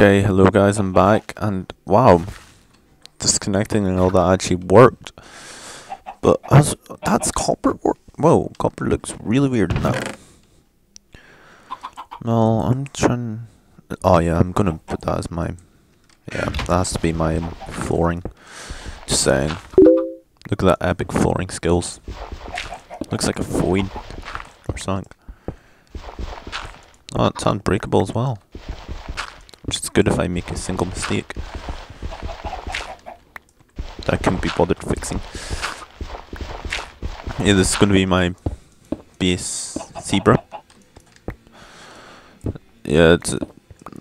Okay, hello guys, I'm back, and wow, disconnecting and all that actually worked. But as that's copper work. Whoa, copper looks really weird now. No, I'm trying. Oh yeah, I'm gonna put that as my. Yeah, that has to be my flooring. Just saying. Look at that epic flooring skills. Looks like a void or something. Oh, it's unbreakable as well. Which is good if I make a single mistake. That I can't be bothered fixing. Yeah, this is going to be my base zebra. Yeah,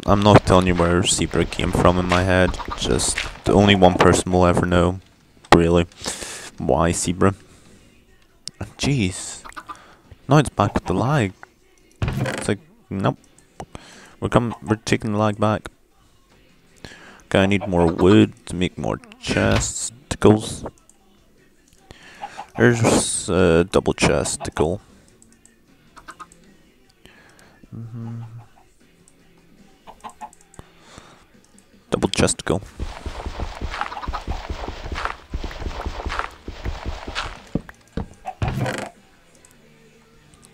I'm not telling you where zebra came from in my head. Just the only one person will ever know, really, why zebra. Jeez. Now it's back with the lag. It's like, nope. We're coming. We're taking the lag back. Okay, I need more wood to make more chesticles. There's a double chesticle. Mm -hmm. Double chesticle.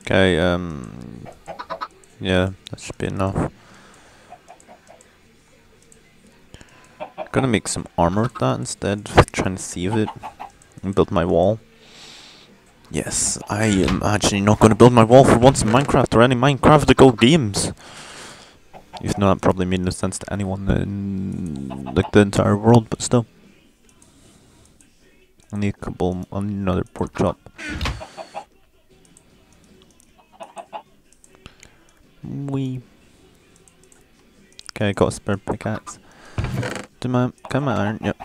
Okay, um, yeah, that should be enough. Gonna make some armor with that instead trying to save it and build my wall. Yes, I am actually not gonna build my wall for once in Minecraft or any Minecraftical games. Even though that probably made no sense to anyone in like the entire world, but still. I need a couple, I need another pork chop. We. Okay, I got a spare pickaxe. Do my, can my iron? Yep.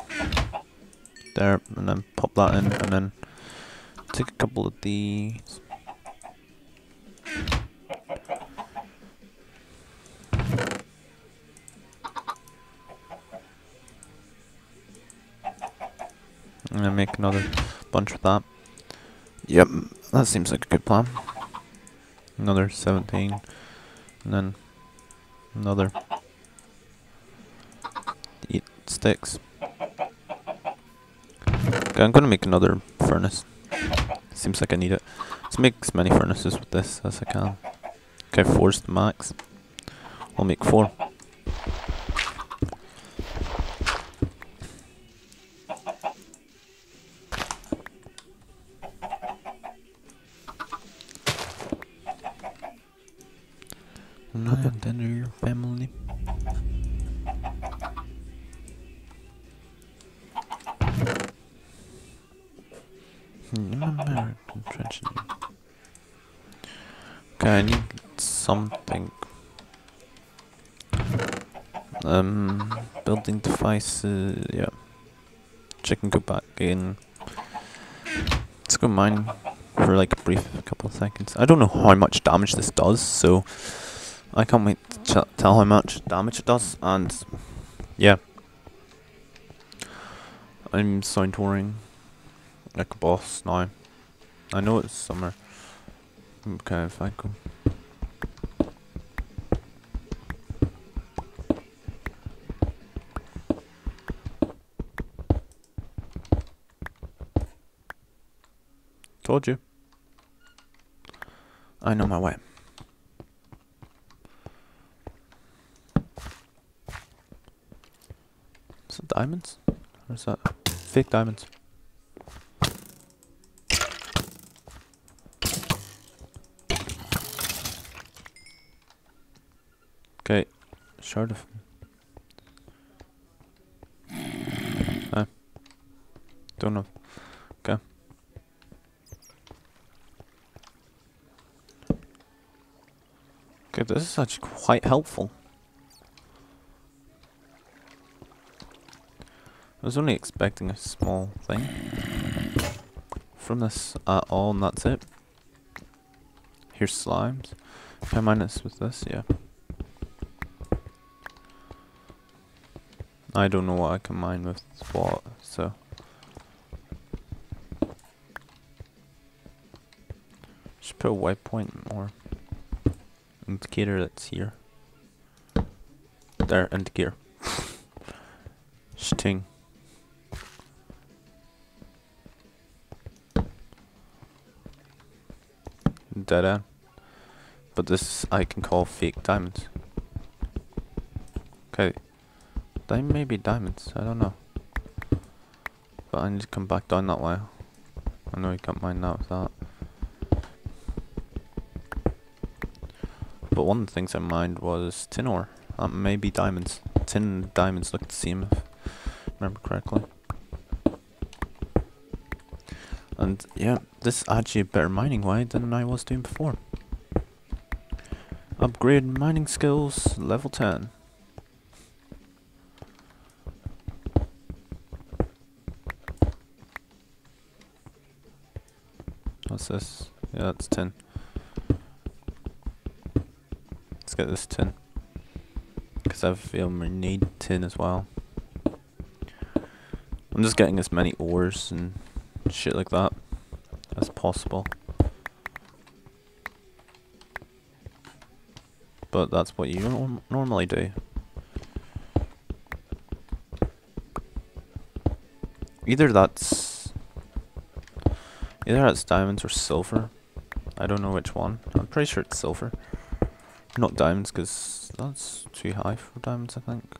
There, and then pop that in, and then take a couple of these. And then make another bunch with that. Yep, that seems like a good plan. Another 17. And then another sticks. Okay, I'm gonna make another furnace. Seems like I need it. Let's make as many furnaces with this as I can. Okay, the max. I'll make four. Building devices, uh, yeah. Check and go back in. Let's go mine for like a brief couple of seconds. I don't know how much damage this does, so I can't wait to tell how much damage it does, and yeah. I'm sound touring like a boss now. I know it's summer. Okay, if I go. Told you. I know my way. Is diamonds? Or is that fake diamonds? Okay, shard of. Ah. Don't know. Okay. Okay, this is actually quite helpful. I was only expecting a small thing from this at all, and that's it. Here's slimes. Can I mine this with this? Yeah. I don't know what I can mine with what, so. Just put a waypoint or indicator that's here. there, gear. Sting. Dead end. But this I can call fake diamonds. Okay. They may be diamonds, I don't know. But I need to come back down that way. I know you can't mine that with that. But one of the things I mined was tin ore. That um, may be diamonds. Tin diamonds look the same if I remember correctly. And yeah, this is actually a better mining way than I was doing before. Upgrade mining skills, level 10. What's this? Yeah, that's 10. Let's get this tin. Because I feel we need tin as well. I'm just getting as many ores and shit like that as possible. But that's what you norm normally do. Either that's either that's diamonds or silver. I don't know which one. I'm pretty sure it's silver. Not diamonds because that's too high for diamonds I think.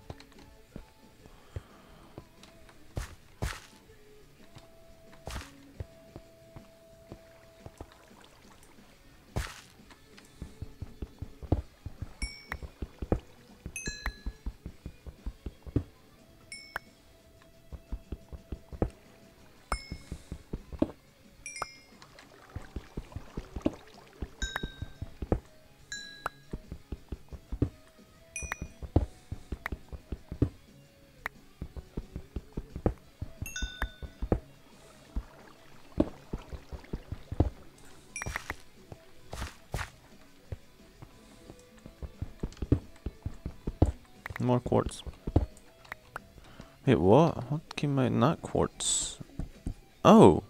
More quartz. Wait, what? What came out that quartz? Oh!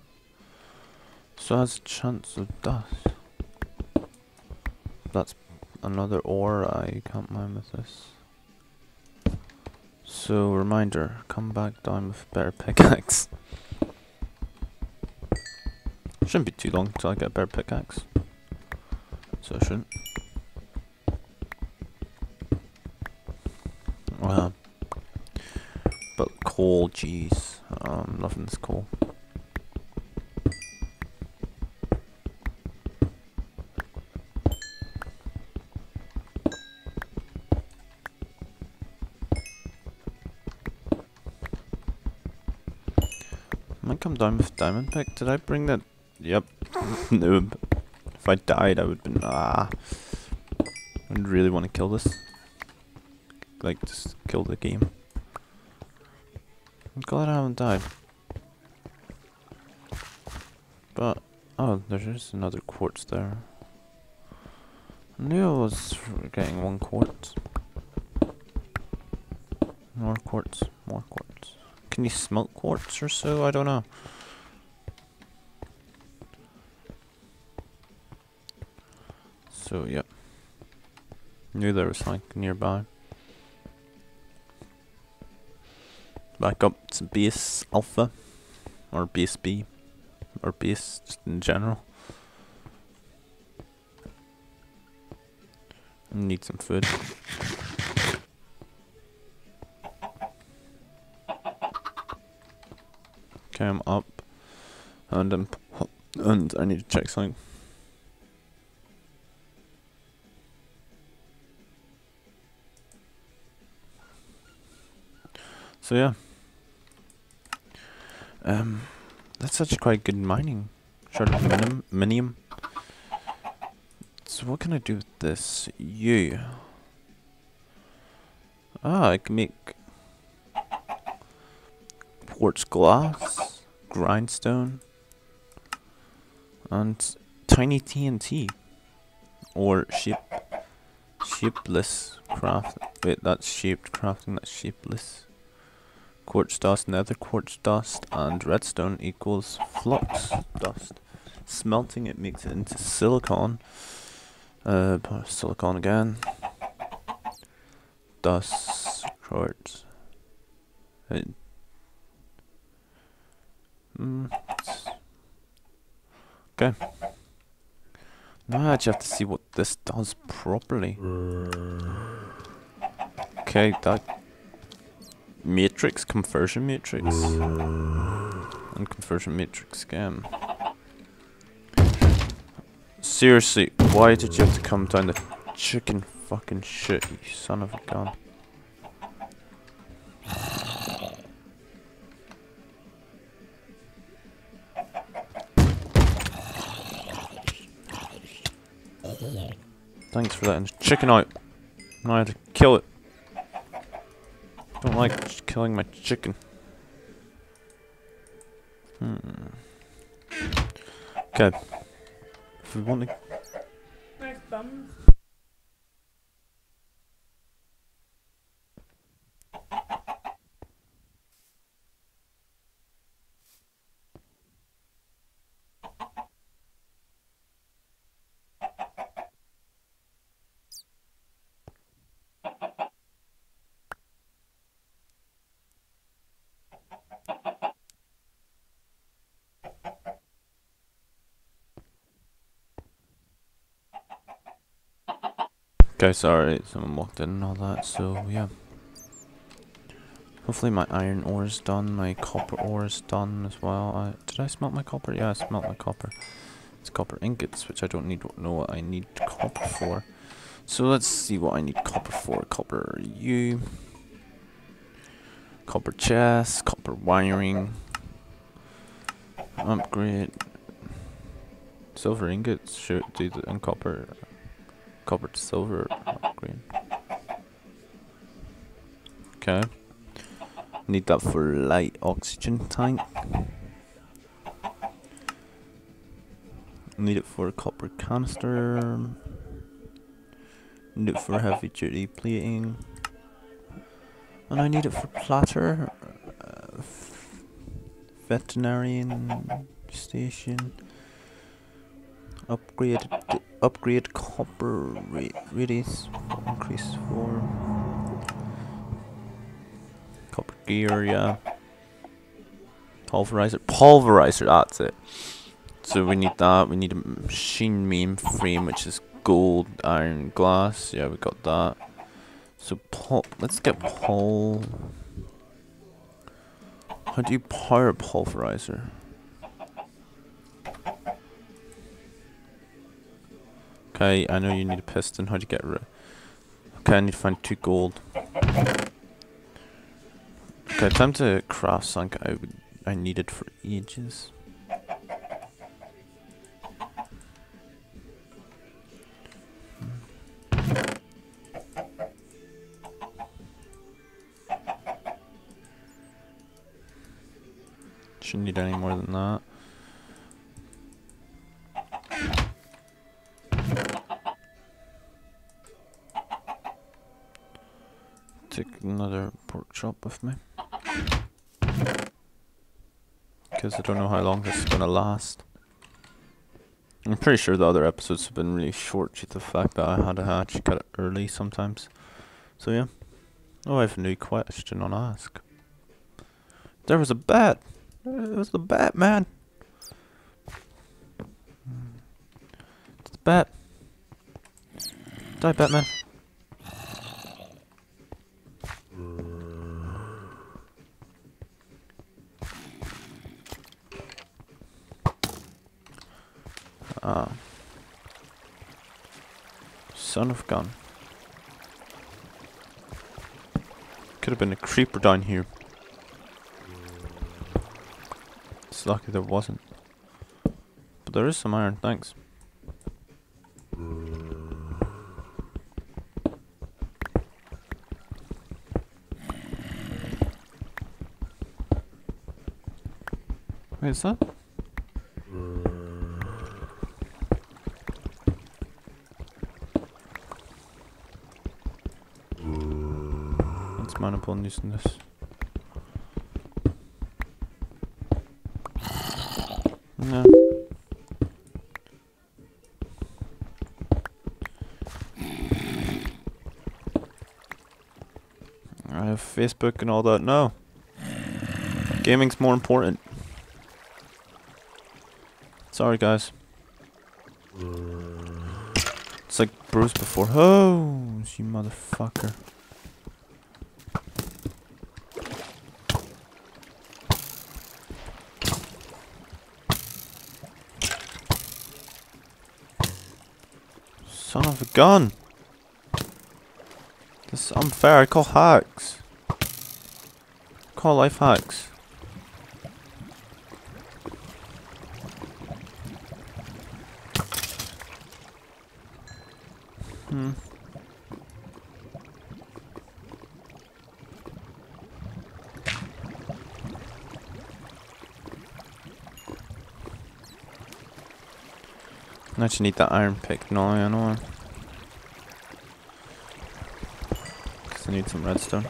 So it has a chance of dust. That's another ore I can't mine with this. So, reminder, come back down with a better pickaxe. Shouldn't be too long until I get a better pickaxe. So I shouldn't. Jeez. Um, this coal. Might come down with diamond pick. Did I bring that? Yep. Noob. If I died, I would been ah. I really want to kill this like just kill the game. I'm glad I haven't died. But oh, there's just another quartz there. I knew I was getting one quartz. More quartz, more quartz. Can you smelt quartz or so? I don't know. So, yeah. Knew there was like nearby. Back up to base alpha or base B or base just in general. Need some food. Okay, I'm up and I'm and I need to check something. So yeah. Um, that's actually quite good mining. Shard of minim minium. So what can I do with this? You. Ah, I can make quartz glass, grindstone, and tiny TNT. Or shape shapeless craft. Wait, that's shaped crafting, that's shapeless quartz dust, nether quartz dust, and redstone equals flux dust. Smelting it makes it into silicon. Uh, silicon again. Dust quartz. It, mm, okay. Now I just have to see what this does properly. Okay, that matrix, conversion matrix, mm. and conversion matrix again. Seriously, why did you have to come down the chicken fucking shit, you son of a gun? Thanks for letting chicken out. Now I had to kill it. Don't like killing my chicken. Hmm. Okay. If we want to bums. Okay, sorry, someone walked in and all that, so yeah. Hopefully my iron ore is done, my copper ore is done as well. I, did I smelt my copper? Yeah, I smelt my copper. It's copper ingots, which I don't need know what I need copper for. So let's see what I need copper for. Copper U, copper chest, copper wiring, upgrade, silver ingots, the and copper copper silver green. Okay. Need that for light oxygen tank. Need it for a copper canister. Need it for heavy duty plating. And I need it for platter. Uh, veterinarian station. Upgrade upgrade copper rate radius increase for copper gear, yeah. Pulverizer, pulverizer, that's it. So we need that. We need a machine mainframe, which is gold, iron, glass. Yeah, we got that. So pul let's get pul. How do you power pulverizer? Okay, I know you need a piston. How do you get rid? Okay, I need to find two gold. Okay, time to craft something I I needed for ages. Chop with me. Because I don't know how long this is going to last. I'm pretty sure the other episodes have been really short due to the fact that I had to hatch cut early sometimes. So yeah. Oh, I have a new question on ask. There was a bat. It was the Batman. It's the bat. Die, Batman. Ah. Son of gun. Could have been a creeper down here. It's lucky there wasn't. But there is some iron, thanks. Wait, is that? Let's man upon using this. No. I have Facebook and all that. No. Gaming's more important. Sorry, guys. It's like Bruce before. Oh, you motherfucker. Son of a gun. This is unfair. I call hacks. call life hacks. Hmm. I actually need that iron pick now, I know. Cause I need some redstone.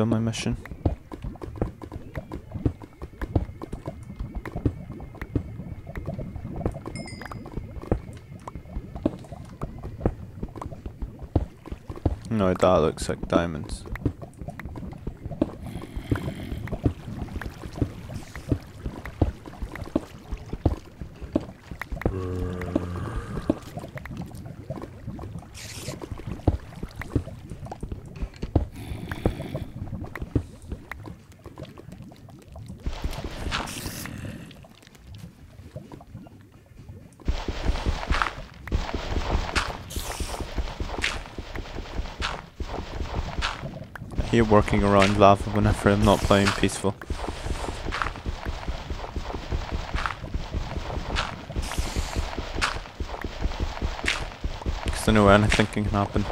Done my mission. No, that looks like diamonds. Hate working around lava whenever I'm not playing peaceful. Because I know anything can happen.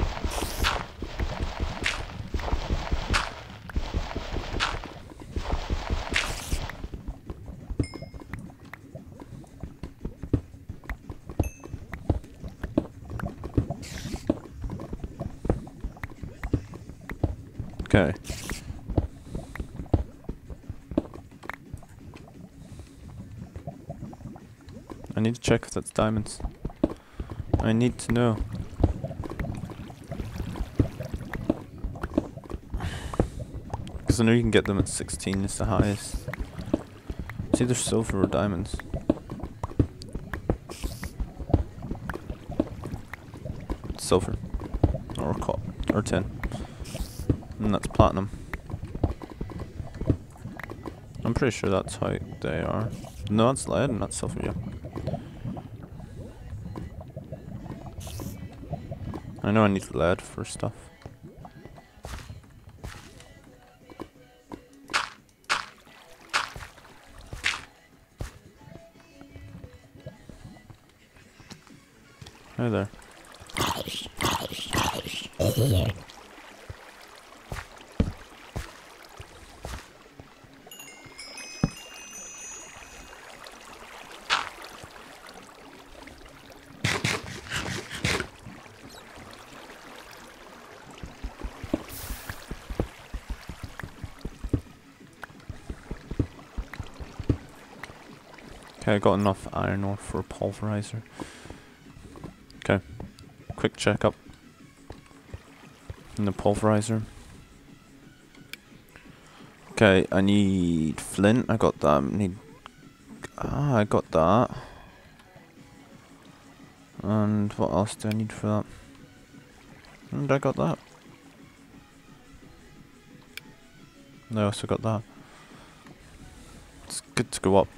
Okay. I need to check if that's diamonds. I need to know. Because I know you can get them at 16 it's the highest. It's either silver or diamonds. Silver. Or cop. Or tin. And that's platinum. I'm pretty sure that's how they are. No, that's lead and that's silver, yeah. I know I need lead for stuff. Okay, I got enough iron ore for a pulverizer. Okay, quick checkup. In the pulverizer. Okay, I need flint. I got that. I need. Ah, I got that. And what else do I need for that? And I got that. No, I also got that. It's good to go up.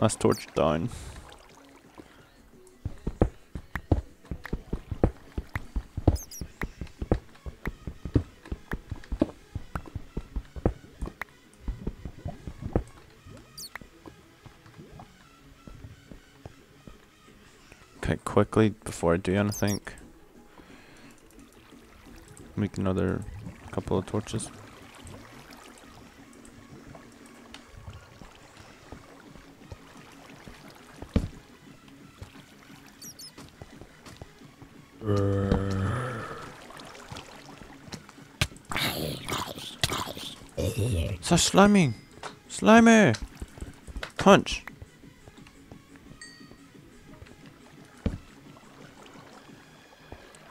Last torch down. Okay, quickly before I do anything. Make another couple of torches. So slimy! Slimy! Punch!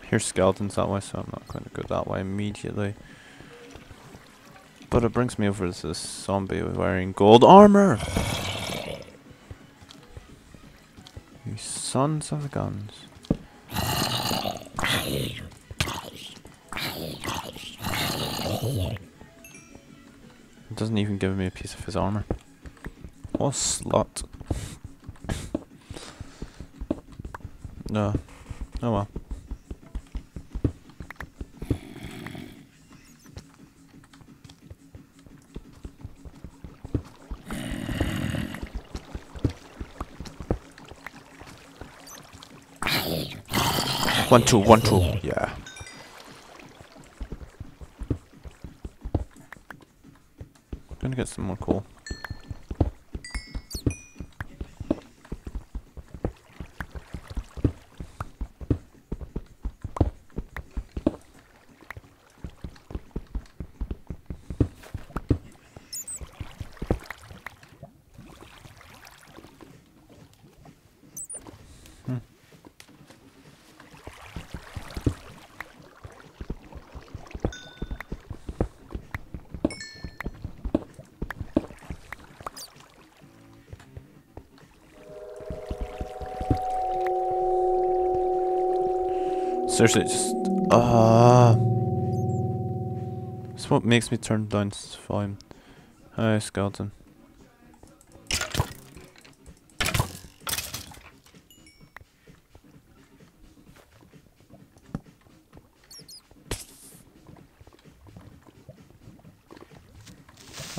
Here's skeletons that way, so I'm not going to go that way immediately. But it brings me over to this zombie wearing gold armor! You sons of the guns. Doesn't even give me a piece of his armor. What a slut. no. Oh well. One, two, one, two. Yeah. Gonna get some more coal. Seriously, just ah. That's what makes me turn down volume. Hi, skeleton.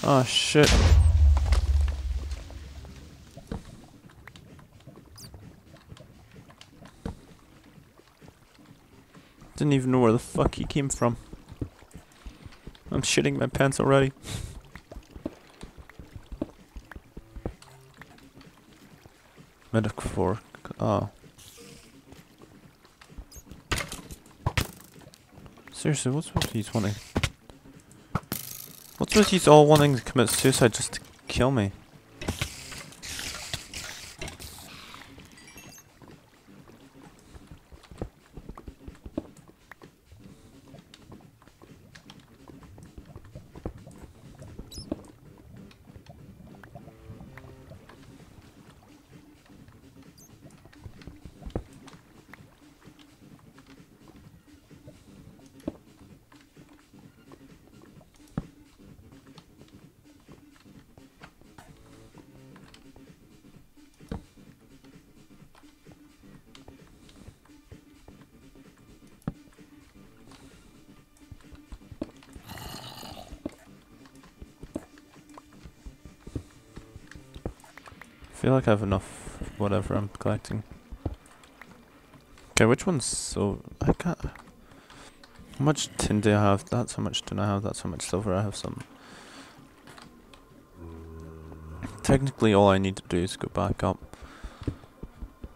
Oh shit. Didn't even know where the fuck he came from. I'm shitting my pants already. Fork. Oh. Seriously, what's with these wanting? What's with these all wanting to commit suicide just to kill me? Feel like I have enough whatever I'm collecting. Okay, which one's so... I can't... How much tin do I have? That's how much tin I have. That's how much silver I have. Some... Technically all I need to do is go back up.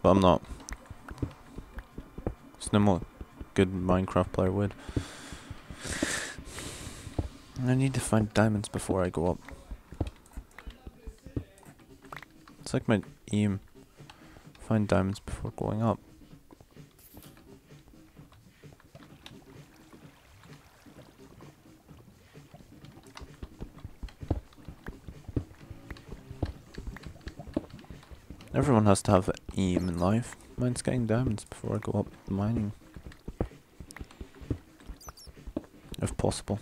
But I'm not. It's no more good Minecraft player would. I need to find diamonds before I go up. Like my aim. Find diamonds before going up. Everyone has to have an aim in life. Mine's getting diamonds before I go up mining. If possible.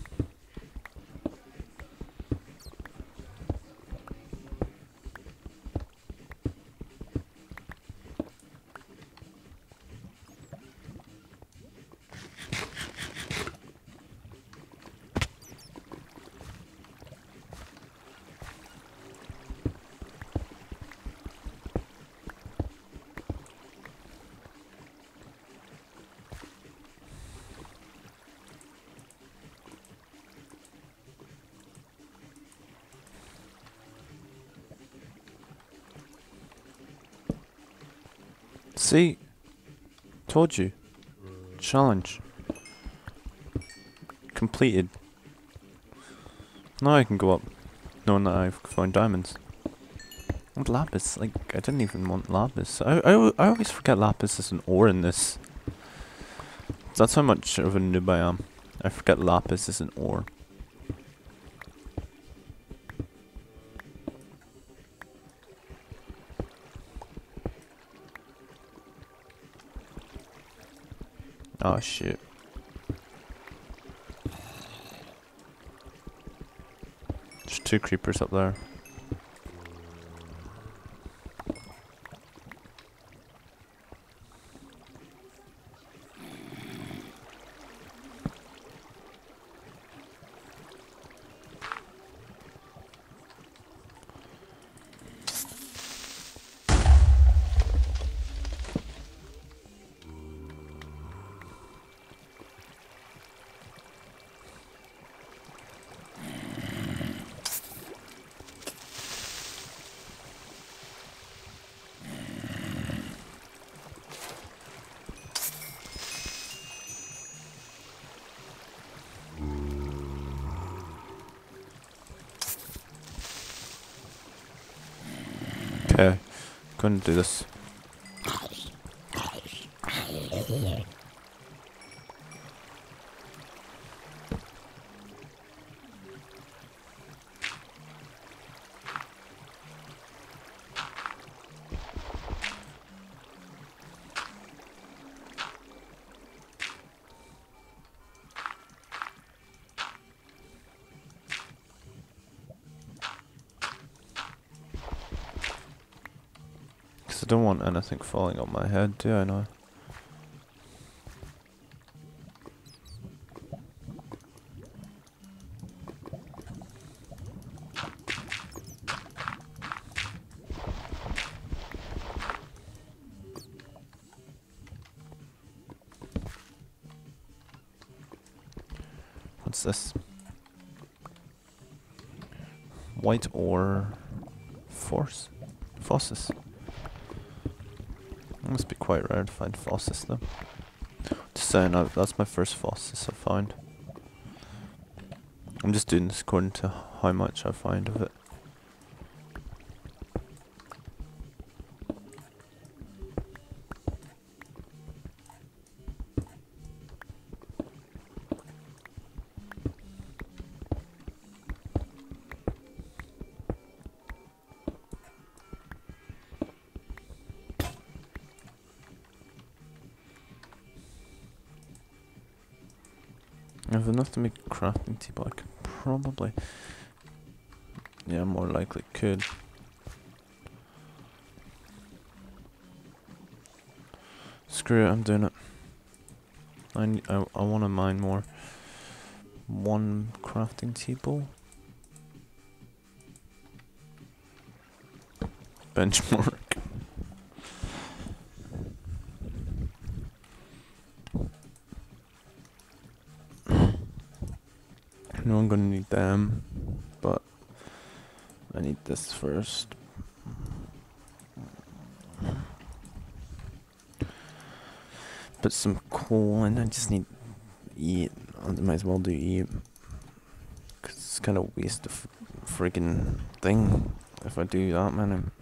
See? Told you. Challenge. Completed. Now I can go up, knowing that I've found diamonds. And lapis, like, I didn't even want lapis. I, I, I always forget lapis is an ore in this. That's how much of a noob I am. I forget lapis is an ore. Oh shit. There's two creepers up there. Okay, gonna do want anything falling on my head, do I know? What's this? White ore force? Fossis. Must be quite rare to find Fossis though. Just saying, i that's my first Fossis I found. I'm just doing this according to how much I find of it. Probably. Yeah, more likely could. Screw it, I'm doing it. I, I, I want to mine more. One crafting table. Benchmark. No, I'm gonna need them, but I need this first. Put some coal in. I just need eat. I might as well do eat. Cause it's kind of waste of friggin' thing if I do that, man. I'm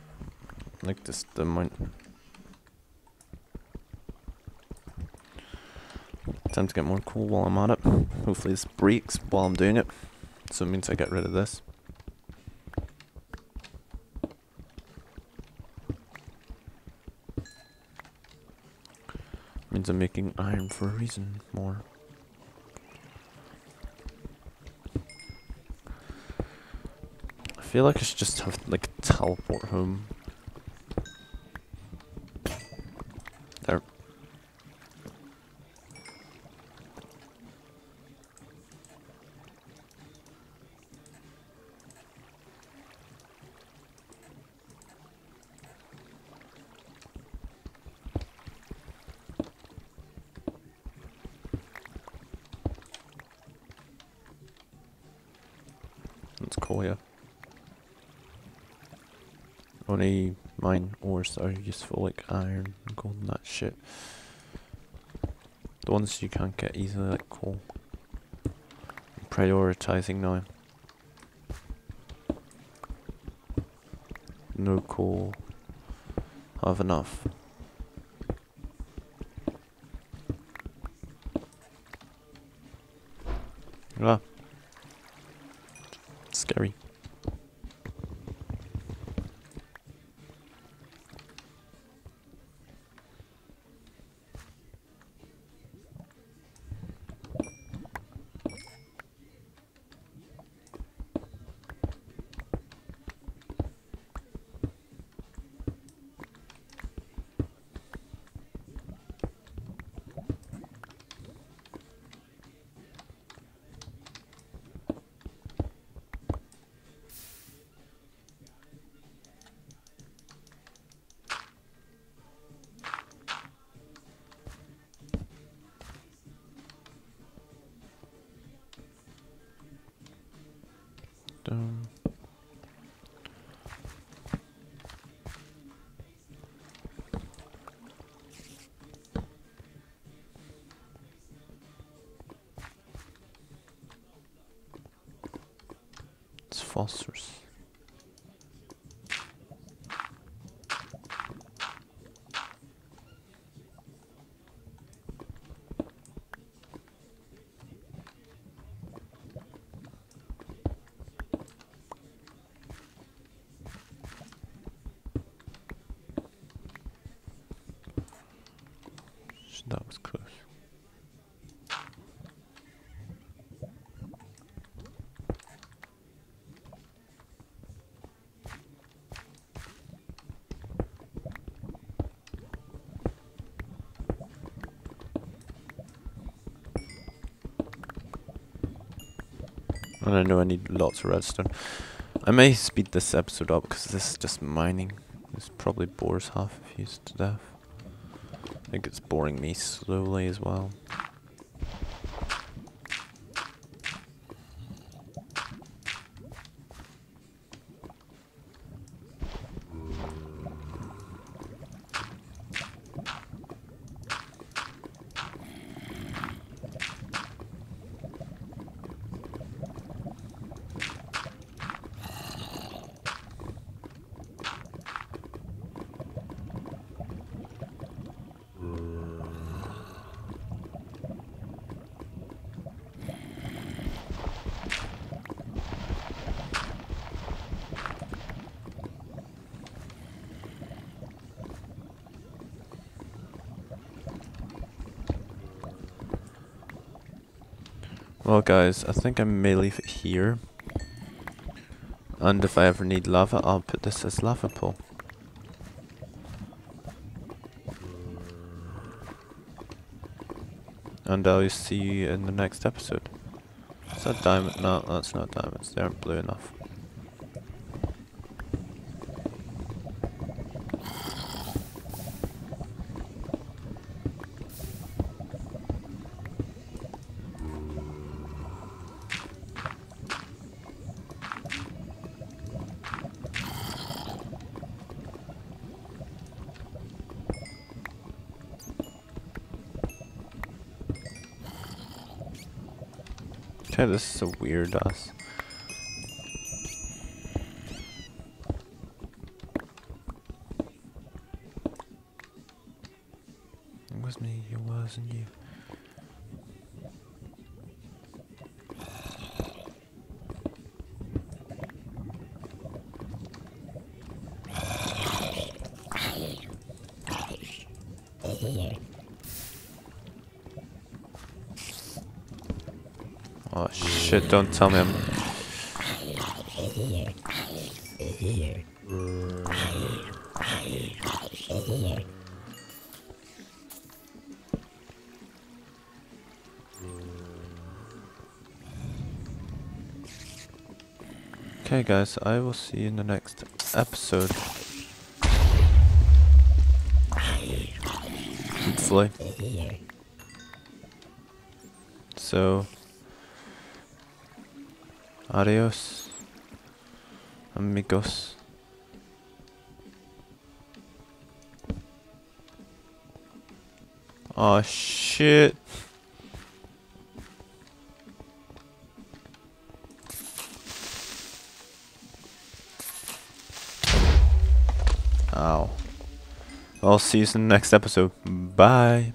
like this the amount. Time to get more coal while I'm at it. Hopefully this breaks while I'm doing it. So it means I get rid of this. Means I'm making iron for a reason more. I feel like I should just have like teleport home. There. Cool, yeah. Only mine ores are useful, like iron, and gold, and that shit. The ones you can't get easily, like coal. I'm prioritizing now. No coal. Have enough. Phosphorus. Sh- That was close. And I know I need lots of redstone. I may speed this episode up because this is just mining. This probably bores half of you to death. I think it's boring me slowly as well. Well guys, I think I may leave it here. And if I ever need lava, I'll put this as lava pool. And I'll see you in the next episode. Is that diamond? No, that's not diamonds. They aren't blue enough. This is a weird ass. It was me, it wasn't you. Oh shit, don't tell me I'm... Okay guys, I will see you in the next episode. Hopefully. So... Adios. Amigos. Oh shit. Ow. I'll see you in the next episode. Bye.